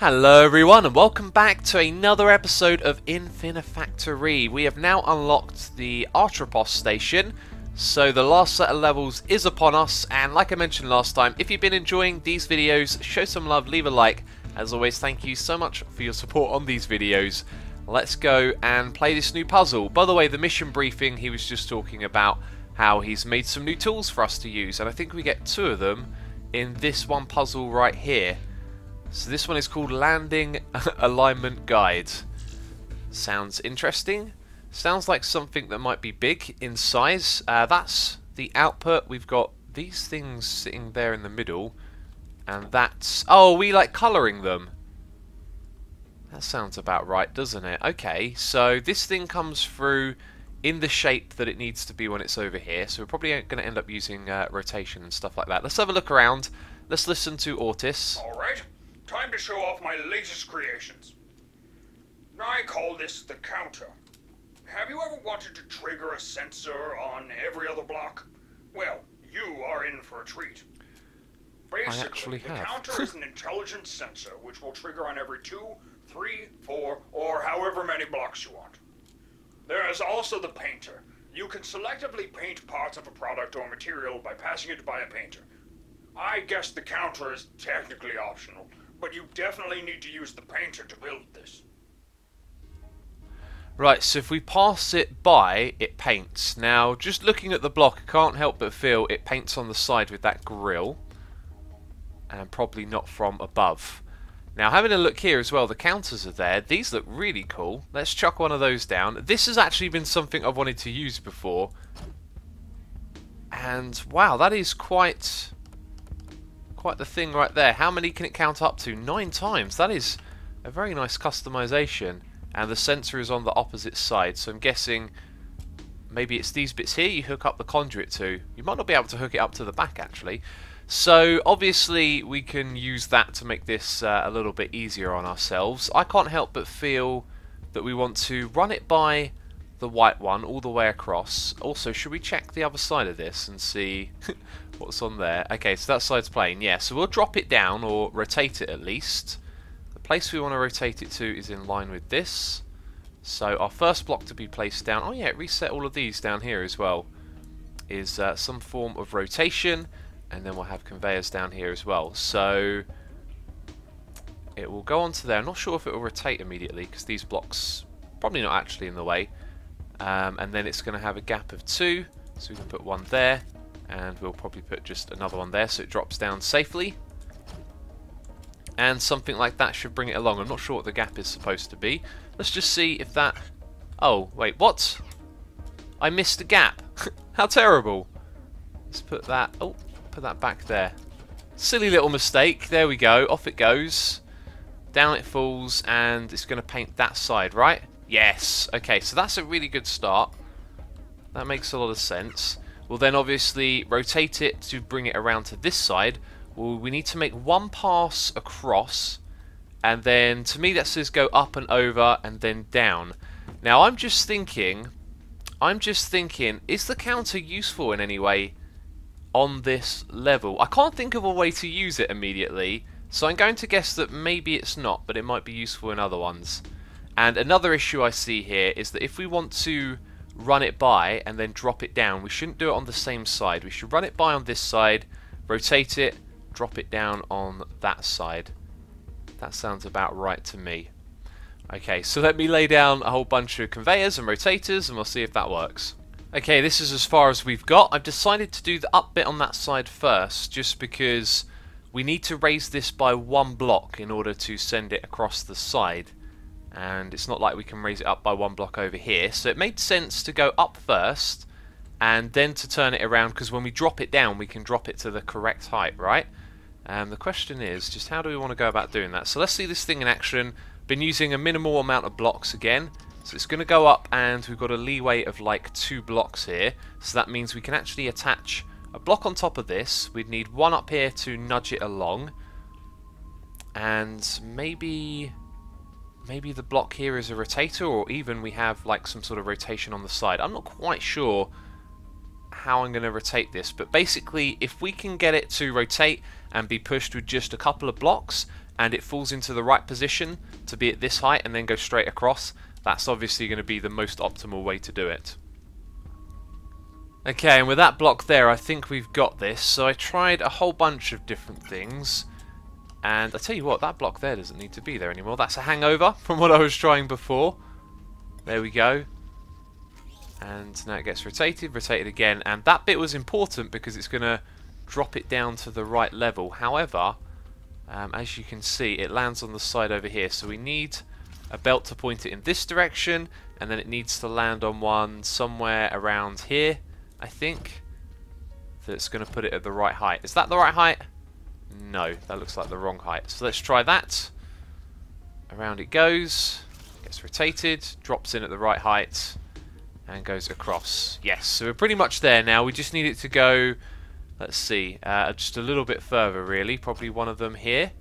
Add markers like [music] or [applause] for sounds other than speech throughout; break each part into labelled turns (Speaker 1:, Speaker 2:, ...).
Speaker 1: Hello everyone and welcome back to another episode of Infinifactory. We have now unlocked the Atropos station, so the last set of levels is upon us and like I mentioned last time, if you've been enjoying these videos, show some love, leave a like. As always, thank you so much for your support on these videos. Let's go and play this new puzzle. By the way, the mission briefing, he was just talking about how he's made some new tools for us to use and I think we get two of them in this one puzzle right here. So this one is called Landing [laughs] Alignment Guide. Sounds interesting. Sounds like something that might be big in size. Uh, that's the output. We've got these things sitting there in the middle. And that's... Oh, we like colouring them. That sounds about right, doesn't it? Okay, so this thing comes through in the shape that it needs to be when it's over here. So we're probably going to end up using uh, rotation and stuff like that. Let's have a look around. Let's listen to Ortis.
Speaker 2: Alright, time to show off my latest creations. I call this the counter. Have you ever wanted to trigger a sensor on every other block? Well, you are in for a treat. Basically, the
Speaker 1: have.
Speaker 2: counter is an intelligent sensor which will trigger on every two, three, four, or however many blocks you want. There is also the painter. You can selectively paint parts of a product or material by passing it by a painter. I guess the counter is technically optional, but you definitely need to use the painter to build this.
Speaker 1: Right, so if we pass it by, it paints. Now, just looking at the block, I can't help but feel it paints on the side with that grill. And probably not from above. Now, having a look here as well, the counters are there. These look really cool. Let's chuck one of those down. This has actually been something I've wanted to use before. And, wow, that is quite... Quite the thing right there. How many can it count up to? Nine times. That is a very nice customization. And the sensor is on the opposite side. So I'm guessing maybe it's these bits here you hook up the conduit to. You might not be able to hook it up to the back actually. So obviously we can use that to make this uh, a little bit easier on ourselves. I can't help but feel that we want to run it by the white one all the way across. Also should we check the other side of this and see [laughs] what's on there okay so that side's plain yeah so we'll drop it down or rotate it at least The place we want to rotate it to is in line with this. So our first block to be placed down, oh yeah, reset all of these down here as well, is uh, some form of rotation, and then we'll have conveyors down here as well. So it will go onto there. I'm not sure if it will rotate immediately, because these blocks probably not actually in the way. Um, and then it's going to have a gap of two, so we can put one there, and we'll probably put just another one there so it drops down safely and something like that should bring it along. I'm not sure what the gap is supposed to be. Let's just see if that... Oh, wait, what? I missed a gap. [laughs] How terrible. Let's put that... Oh, put that back there. Silly little mistake. There we go. Off it goes. Down it falls, and it's going to paint that side, right? Yes. Okay, so that's a really good start. That makes a lot of sense. We'll then obviously rotate it to bring it around to this side, well, we need to make one pass across, and then to me that says go up and over and then down. Now I'm just thinking, I'm just thinking, is the counter useful in any way on this level? I can't think of a way to use it immediately, so I'm going to guess that maybe it's not, but it might be useful in other ones. And another issue I see here is that if we want to run it by and then drop it down, we shouldn't do it on the same side. We should run it by on this side, rotate it, drop it down on that side. That sounds about right to me. Okay, so let me lay down a whole bunch of conveyors and rotators and we'll see if that works. Okay, this is as far as we've got. I've decided to do the up bit on that side first just because we need to raise this by one block in order to send it across the side and it's not like we can raise it up by one block over here so it made sense to go up first and then to turn it around because when we drop it down we can drop it to the correct height right um, the question is just how do we want to go about doing that? So let's see this thing in action. Been using a minimal amount of blocks again. So it's going to go up and we've got a leeway of like two blocks here. So that means we can actually attach a block on top of this. We'd need one up here to nudge it along. And maybe maybe the block here is a rotator or even we have like some sort of rotation on the side. I'm not quite sure how I'm going to rotate this, but basically if we can get it to rotate and be pushed with just a couple of blocks, and it falls into the right position to be at this height and then go straight across, that's obviously going to be the most optimal way to do it. Okay, and with that block there, I think we've got this. So I tried a whole bunch of different things. And I tell you what, that block there doesn't need to be there anymore. That's a hangover from what I was trying before. There we go. And now it gets rotated, rotated again. And that bit was important because it's going to drop it down to the right level. However, um, as you can see, it lands on the side over here. So we need a belt to point it in this direction. And then it needs to land on one somewhere around here, I think. That's going to put it at the right height. Is that the right height? No, that looks like the wrong height. So let's try that. Around it goes. Gets rotated. Drops in at the right height. And goes across. Yes, so we're pretty much there now. We just need it to go, let's see, uh, just a little bit further really. Probably one of them here.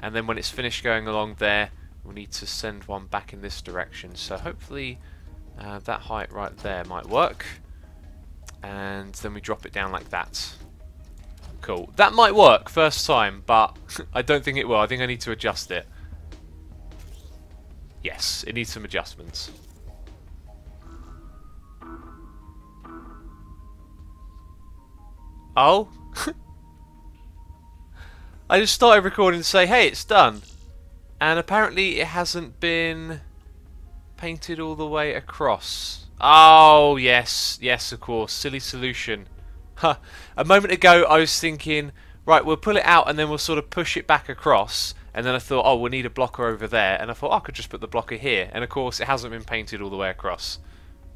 Speaker 1: And then when it's finished going along there, we need to send one back in this direction. So hopefully uh, that height right there might work. And then we drop it down like that. Cool. That might work first time, but I don't think it will. I think I need to adjust it. Yes, it needs some adjustments. Oh? [laughs] I just started recording to say, hey, it's done. And apparently it hasn't been painted all the way across. Oh, yes. Yes, of course. Silly solution. A moment ago I was thinking, right, we'll pull it out and then we'll sort of push it back across. And then I thought, oh, we'll need a blocker over there. And I thought, oh, I could just put the blocker here. And of course, it hasn't been painted all the way across.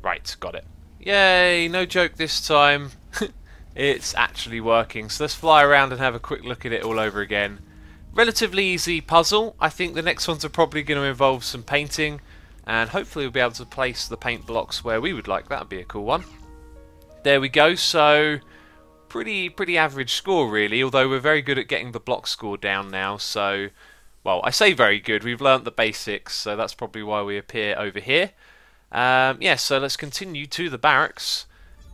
Speaker 1: Right, got it. Yay, no joke this time. [laughs] it's actually working. So let's fly around and have a quick look at it all over again. Relatively easy puzzle. I think the next ones are probably going to involve some painting. And hopefully we'll be able to place the paint blocks where we would like. That would be a cool one. There we go. So pretty pretty average score really, although we're very good at getting the block score down now, so well, I say very good, we've learnt the basics, so that's probably why we appear over here. Um, yeah, so let's continue to the barracks,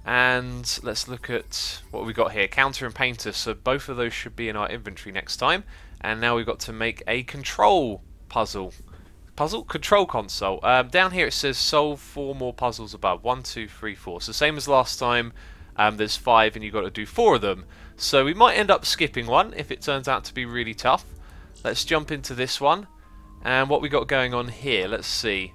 Speaker 1: and let's look at what we got here, counter and painter, so both of those should be in our inventory next time, and now we've got to make a control puzzle. Puzzle? Control console. Um, down here it says solve four more puzzles above. One, two, three, four. So same as last time, um, there's five and you've got to do four of them. So we might end up skipping one if it turns out to be really tough. Let's jump into this one. And what we got going on here, let's see.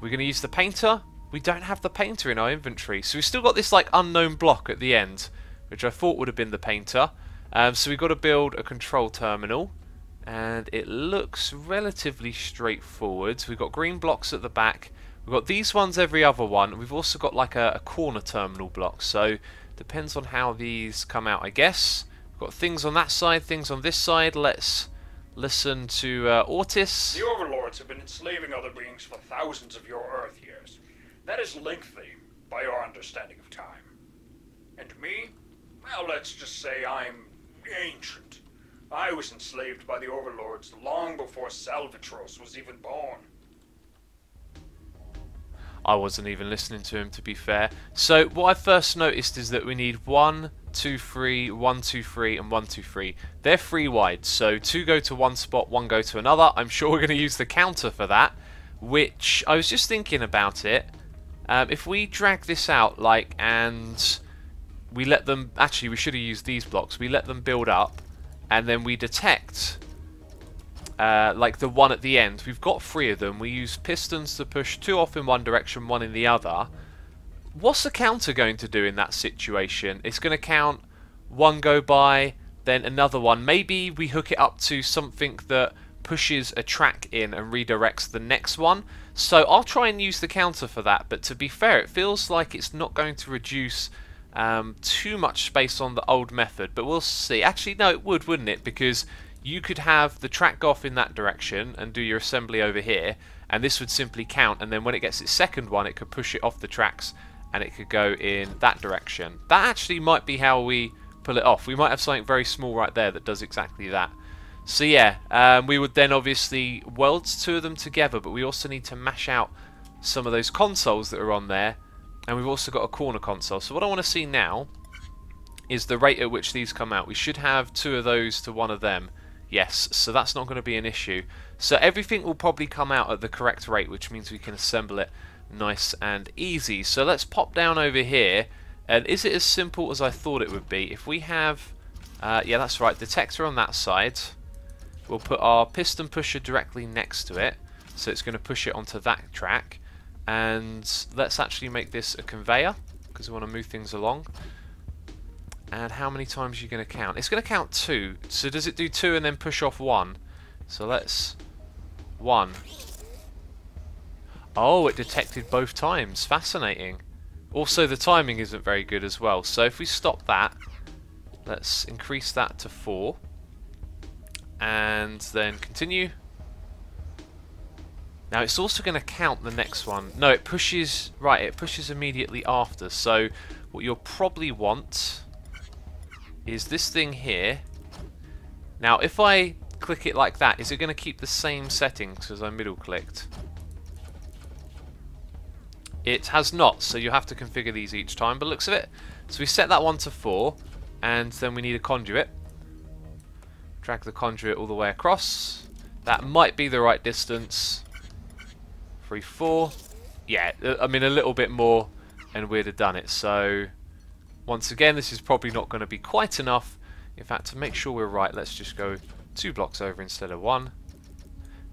Speaker 1: We're going to use the painter. We don't have the painter in our inventory. So we've still got this like unknown block at the end, which I thought would have been the painter. Um, so we've got to build a control terminal. And it looks relatively straightforward. So we've got green blocks at the back We've got these ones every other one. We've also got like a, a, corner terminal block. So depends on how these come out, I guess. We've got things on that side, things on this side. Let's listen to uh, Ortis.
Speaker 2: The overlords have been enslaving other beings for thousands of your Earth years. That is lengthy by your understanding of time. And me? Well, let's just say I'm ancient. I was enslaved by the overlords long before Salvatros was even born.
Speaker 1: I wasn't even listening to him, to be fair. So what I first noticed is that we need one, two, three, one, two, three, and one, two, three. They're three wide, so two go to one spot, one go to another. I'm sure we're going to use the counter for that, which I was just thinking about it. Um, if we drag this out, like, and we let them... Actually, we should have used these blocks. We let them build up, and then we detect uh, like the one at the end. We've got three of them. We use pistons to push two off in one direction, one in the other. What's the counter going to do in that situation? It's going to count one go by, then another one. Maybe we hook it up to something that pushes a track in and redirects the next one. So I'll try and use the counter for that, but to be fair, it feels like it's not going to reduce um, too much space on the old method, but we'll see. Actually, no, it would, wouldn't it? Because you could have the track go off in that direction and do your assembly over here, and this would simply count, and then when it gets its second one, it could push it off the tracks, and it could go in that direction. That actually might be how we pull it off. We might have something very small right there that does exactly that. So yeah, um, we would then obviously weld two of them together, but we also need to mash out some of those consoles that are on there, and we've also got a corner console. So what I want to see now is the rate at which these come out. We should have two of those to one of them Yes, so that's not going to be an issue. So everything will probably come out at the correct rate, which means we can assemble it nice and easy. So let's pop down over here. And is it as simple as I thought it would be? If we have, uh, yeah, that's right, detector on that side. We'll put our piston pusher directly next to it. So it's going to push it onto that track. And let's actually make this a conveyor, because we want to move things along. And how many times are you going to count? It's going to count two. So does it do two and then push off one? So let's... One. Oh, it detected both times. Fascinating. Also, the timing isn't very good as well. So if we stop that, let's increase that to four. And then continue. Now it's also going to count the next one. No, it pushes... Right, it pushes immediately after. So what you'll probably want is this thing here. Now, if I click it like that, is it going to keep the same settings as I middle clicked? It has not, so you have to configure these each time, but looks of it. So we set that one to 4, and then we need a conduit. Drag the conduit all the way across. That might be the right distance. 3, 4. Yeah, I mean a little bit more, and we'd have done it. So once again, this is probably not going to be quite enough. In fact, to make sure we're right, let's just go two blocks over instead of one.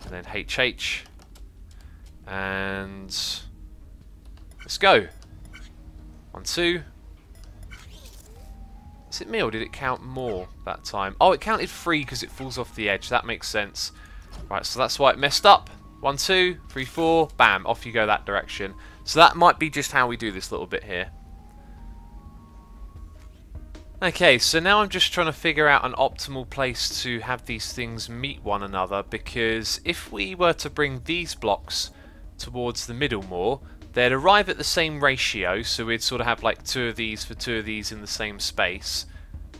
Speaker 1: And then HH. And let's go. One, two. Is it me or did it count more that time? Oh, it counted three because it falls off the edge. That makes sense. Right, so that's why it messed up. One, two, three, four. Bam, off you go that direction. So that might be just how we do this little bit here. Okay, so now I'm just trying to figure out an optimal place to have these things meet one another because if we were to bring these blocks towards the middle more, they'd arrive at the same ratio, so we'd sort of have like two of these for two of these in the same space.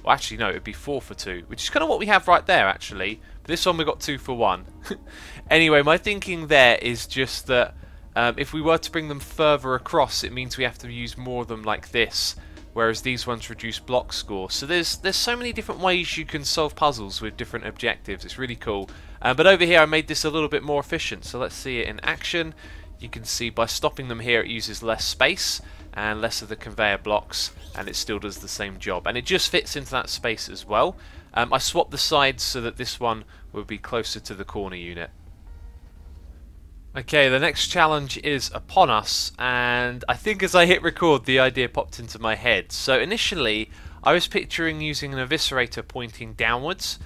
Speaker 1: Well, actually, no, it'd be four for two, which is kind of what we have right there, actually. But this one we got two for one. [laughs] anyway, my thinking there is just that um, if we were to bring them further across, it means we have to use more of them like this whereas these ones reduce block score. So there's there's so many different ways you can solve puzzles with different objectives. It's really cool. Uh, but over here I made this a little bit more efficient. So let's see it in action. You can see by stopping them here it uses less space and less of the conveyor blocks and it still does the same job. And it just fits into that space as well. Um, I swapped the sides so that this one will be closer to the corner unit. Okay, the next challenge is upon us, and I think as I hit record, the idea popped into my head. So initially, I was picturing using an eviscerator pointing downwards,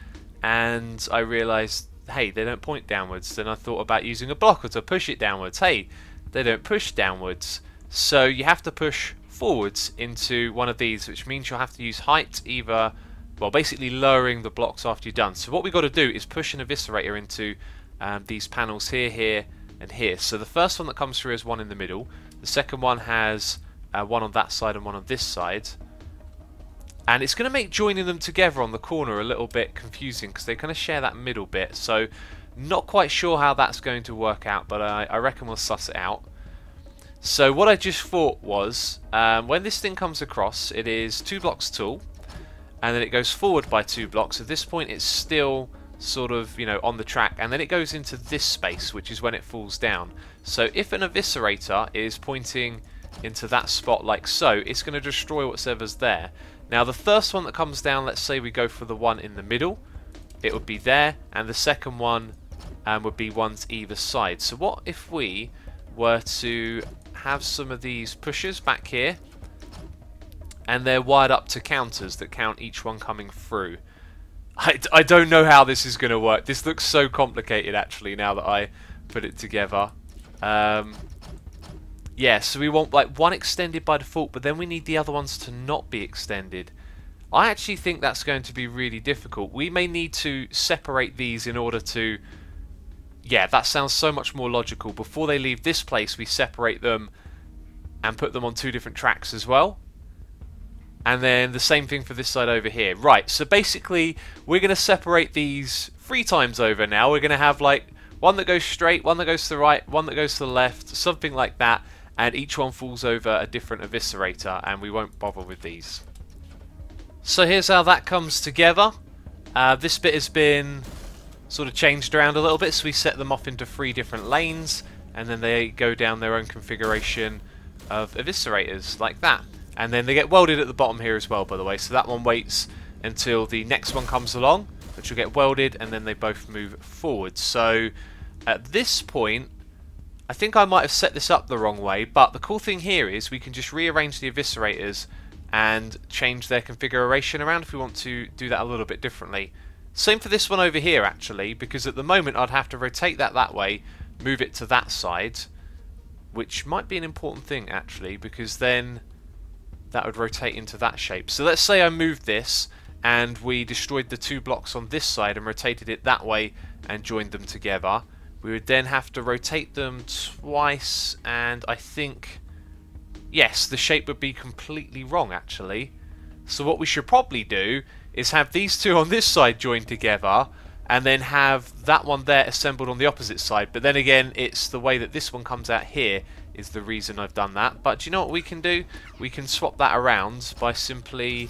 Speaker 1: and I realised, hey, they don't point downwards. Then I thought about using a blocker to push it downwards. Hey, they don't push downwards. So you have to push forwards into one of these, which means you'll have to use height either, well, basically lowering the blocks after you're done. So what we've got to do is push an eviscerator into um, these panels here, here, and here. So the first one that comes through is one in the middle. The second one has uh, one on that side and one on this side. And it's going to make joining them together on the corner a little bit confusing because they kind of share that middle bit. So not quite sure how that's going to work out, but I, I reckon we'll suss it out. So what I just thought was, um, when this thing comes across, it is two blocks tall, and then it goes forward by two blocks. At this point, it's still sort of, you know, on the track, and then it goes into this space, which is when it falls down. So if an eviscerator is pointing into that spot like so, it's going to destroy whatever's there. Now the first one that comes down, let's say we go for the one in the middle, it would be there, and the second one um, would be ones either side. So what if we were to have some of these pushers back here, and they're wired up to counters that count each one coming through. I, I don't know how this is going to work. This looks so complicated, actually, now that I put it together. Um, yeah, so we want like one extended by default, but then we need the other ones to not be extended. I actually think that's going to be really difficult. We may need to separate these in order to... Yeah, that sounds so much more logical. Before they leave this place, we separate them and put them on two different tracks as well. And then the same thing for this side over here. Right, so basically we're going to separate these three times over now. We're going to have like one that goes straight, one that goes to the right, one that goes to the left, something like that. And each one falls over a different eviscerator and we won't bother with these. So here's how that comes together. Uh, this bit has been sort of changed around a little bit. So we set them off into three different lanes, and then they go down their own configuration of eviscerators, like that. And then they get welded at the bottom here as well, by the way. So that one waits until the next one comes along, which will get welded, and then they both move forward. So at this point, I think I might have set this up the wrong way, but the cool thing here is we can just rearrange the eviscerators and change their configuration around if we want to do that a little bit differently. Same for this one over here actually, because at the moment I'd have to rotate that that way, move it to that side, which might be an important thing actually, because then that would rotate into that shape. So let's say I moved this and we destroyed the two blocks on this side and rotated it that way and joined them together. We would then have to rotate them twice and I think, yes, the shape would be completely wrong actually. So what we should probably do is have these two on this side joined together and then have that one there assembled on the opposite side. But then again, it's the way that this one comes out here is the reason I've done that. But do you know what we can do? We can swap that around by simply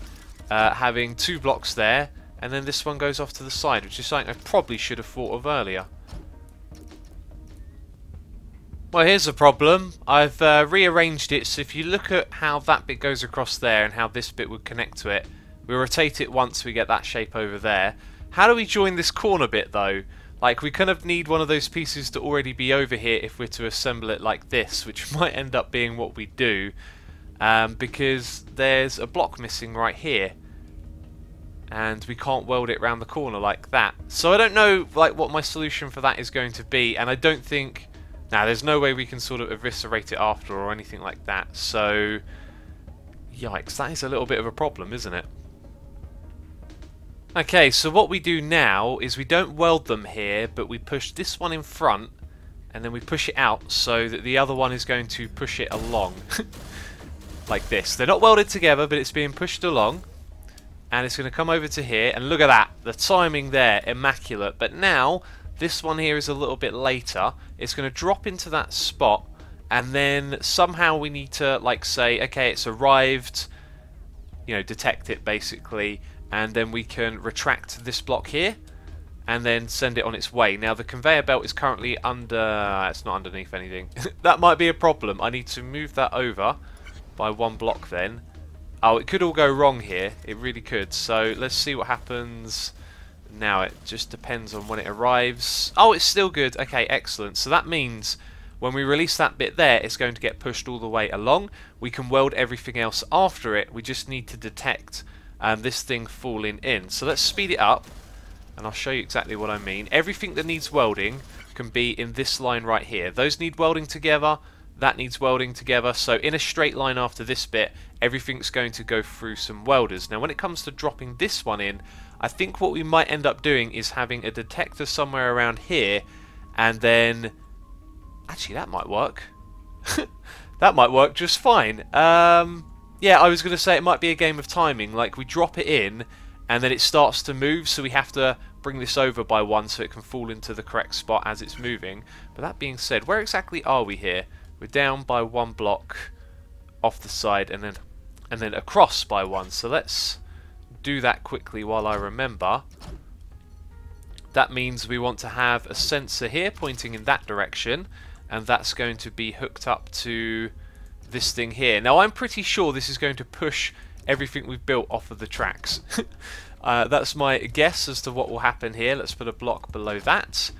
Speaker 1: uh, having two blocks there and then this one goes off to the side, which is something I probably should have thought of earlier. Well, here's the problem. I've uh, rearranged it, so if you look at how that bit goes across there and how this bit would connect to it, we rotate it once, we get that shape over there. How do we join this corner bit, though? Like, we kind of need one of those pieces to already be over here if we're to assemble it like this, which [laughs] might end up being what we do, um, because there's a block missing right here. And we can't weld it around the corner like that. So I don't know like what my solution for that is going to be, and I don't think... Now, there's no way we can sort of eviscerate it after or anything like that, so... Yikes, that is a little bit of a problem, isn't it? Okay, so what we do now is we don't weld them here, but we push this one in front, and then we push it out so that the other one is going to push it along. [laughs] like this. They're not welded together, but it's being pushed along. And it's going to come over to here, and look at that. The timing there, immaculate. But now, this one here is a little bit later. It's going to drop into that spot, and then somehow we need to, like, say, okay, it's arrived, you know, detect it, basically, and then we can retract this block here and then send it on its way. Now the conveyor belt is currently under... Uh, it's not underneath anything. [laughs] that might be a problem. I need to move that over by one block then. Oh, it could all go wrong here. It really could. So let's see what happens now. It just depends on when it arrives. Oh, it's still good. Okay, excellent. So that means when we release that bit there, it's going to get pushed all the way along. We can weld everything else after it. We just need to detect and this thing falling in. So let's speed it up and I'll show you exactly what I mean. Everything that needs welding can be in this line right here. Those need welding together, that needs welding together. So in a straight line after this bit, everything's going to go through some welders. Now when it comes to dropping this one in, I think what we might end up doing is having a detector somewhere around here and then... Actually, that might work. [laughs] that might work just fine. Um, yeah, I was going to say it might be a game of timing. Like, we drop it in, and then it starts to move, so we have to bring this over by one so it can fall into the correct spot as it's moving. But that being said, where exactly are we here? We're down by one block off the side and then and then across by one. So let's do that quickly while I remember. That means we want to have a sensor here pointing in that direction and that's going to be hooked up to this thing here. Now I'm pretty sure this is going to push everything we've built off of the tracks. [laughs] uh, that's my guess as to what will happen here. Let's put a block below that.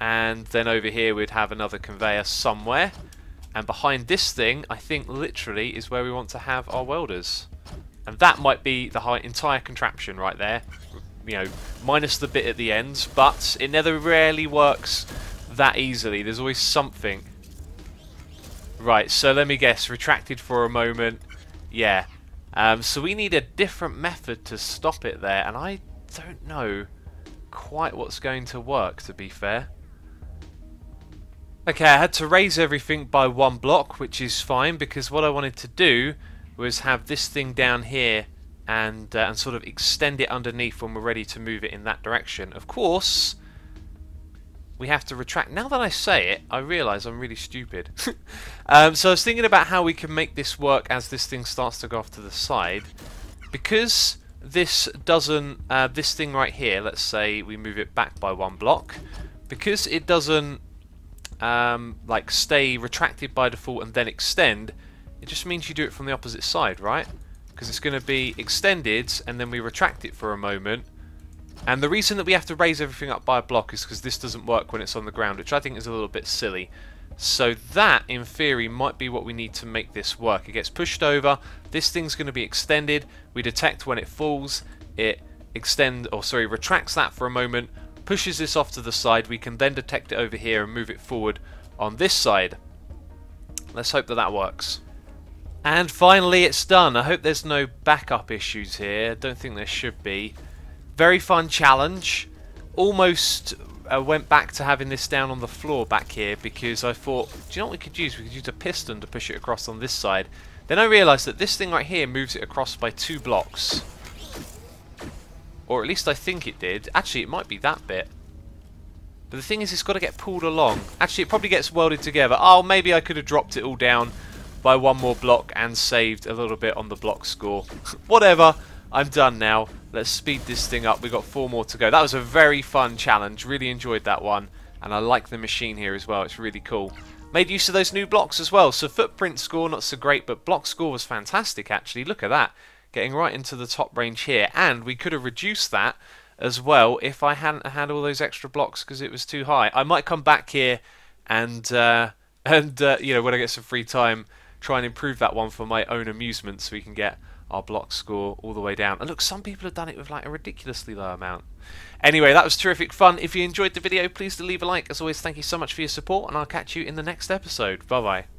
Speaker 1: And then over here we'd have another conveyor somewhere. And behind this thing, I think literally is where we want to have our welders. And that might be the entire contraption right there. You know, minus the bit at the end. But it never really works that easily. There's always something Right, so let me guess. Retracted for a moment. Yeah. Um, so we need a different method to stop it there, and I don't know quite what's going to work, to be fair. Okay, I had to raise everything by one block, which is fine, because what I wanted to do was have this thing down here and, uh, and sort of extend it underneath when we're ready to move it in that direction. Of course, we have to retract. Now that I say it, I realise I'm really stupid. [laughs] um, so I was thinking about how we can make this work as this thing starts to go off to the side. Because this doesn't, uh, this thing right here, let's say we move it back by one block, because it doesn't um, like stay retracted by default and then extend, it just means you do it from the opposite side, right? Because it's going to be extended and then we retract it for a moment. And the reason that we have to raise everything up by a block is because this doesn't work when it's on the ground, which I think is a little bit silly. So that, in theory, might be what we need to make this work. It gets pushed over, this thing's going to be extended, we detect when it falls, it extend, or sorry, retracts that for a moment, pushes this off to the side, we can then detect it over here and move it forward on this side. Let's hope that that works. And finally it's done. I hope there's no backup issues here. don't think there should be. Very fun challenge. Almost uh, went back to having this down on the floor back here because I thought, do you know what we could use? We could use a piston to push it across on this side. Then I realised that this thing right here moves it across by two blocks. Or at least I think it did. Actually, it might be that bit. But the thing is, it's got to get pulled along. Actually, it probably gets welded together. Oh, maybe I could have dropped it all down by one more block and saved a little bit on the block score. [laughs] Whatever. I'm done now. Let's speed this thing up. We've got four more to go. That was a very fun challenge. Really enjoyed that one. And I like the machine here as well. It's really cool. Made use of those new blocks as well. So footprint score, not so great, but block score was fantastic actually. Look at that getting right into the top range here. And we could have reduced that as well if I hadn't had all those extra blocks because it was too high. I might come back here and, uh, [laughs] and uh, you know, when I get some free time, try and improve that one for my own amusement so we can get our block score all the way down. And look, some people have done it with like a ridiculously low amount. Anyway, that was terrific fun. If you enjoyed the video, please do leave a like. As always, thank you so much for your support, and I'll catch you in the next episode. Bye-bye.